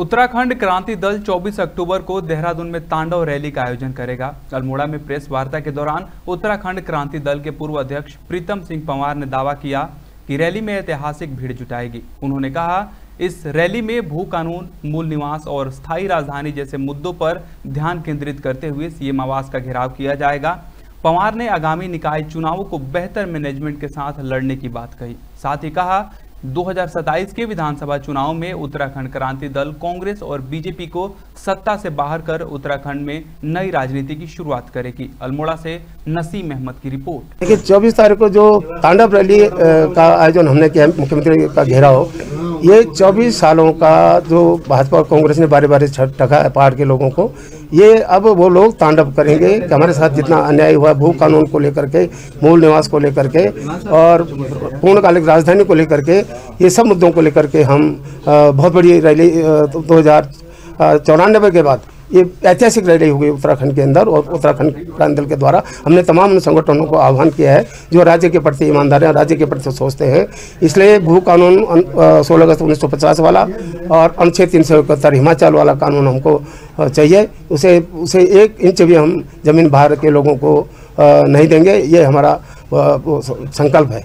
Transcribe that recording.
उत्तराखंड क्रांति दल 24 अक्टूबर को देहरादून में तांडव रैली का आयोजन करेगा। अल्मोड़ा में प्रेस वार्ता के दौरान उत्तराखंड क्रांति दल के पूर्व अध्यक्ष प्रीतम सिंह पंवार ने दावा किया कि रैली में ऐतिहासिक भीड़ जुटाएगी। उन्होंने कहा, इस रैली में भू कानून मूल निवास और स्थायी राजधानी जैसे मुद्दों पर ध्यान केंद्रित करते हुए सीएम आवास का घेराव किया जाएगा। पंवार ने आगामी निकाय चुनावों को बेहतर मैनेजमेंट के साथ लड़ने की बात कही। साथ ही कहा 2027 के विधानसभा चुनाव में उत्तराखंड क्रांति दल कांग्रेस और बीजेपी को सत्ता से बाहर कर उत्तराखंड में नई राजनीति की शुरुआत करेगी। अल्मोड़ा से नसीम अहमद की रिपोर्ट। देखिए, चौबीस तारीख को जो तांडव रैली का आयोजन हमने किया, मुख्यमंत्री का घेराव ये 24 सालों का जो भाजपा कांग्रेस ने बारे बारी ठगा पहाड़ के लोगों को, ये अब वो लोग तांडव करेंगे कि हमारे साथ जितना अन्याय हुआ भू कानून को लेकर के, मूल निवास को लेकर के और पूर्णकालिक राजधानी को लेकर के, ये सब मुद्दों को लेकर के हम बहुत बड़ी रैली दो हज़ार चौरानबे के बाद ये ऐतिहासिक रैली हुई उत्तराखंड के अंदर और उत्तराखंड क्रांति दल के द्वारा। हमने तमाम संगठनों को आह्वान किया है जो राज्य के प्रति ईमानदार हैं, राज्य के प्रति सोचते हैं। इसलिए भू कानून सोलह अगस्त उन्नीस सौ पचास वाला और अनुच्छेद तीन सौ इकहत्तर हिमाचल वाला कानून हमको चाहिए। उसे उसे एक इंच भी हम ज़मीन बाहर के लोगों को नहीं देंगे। ये हमारा संकल्प है।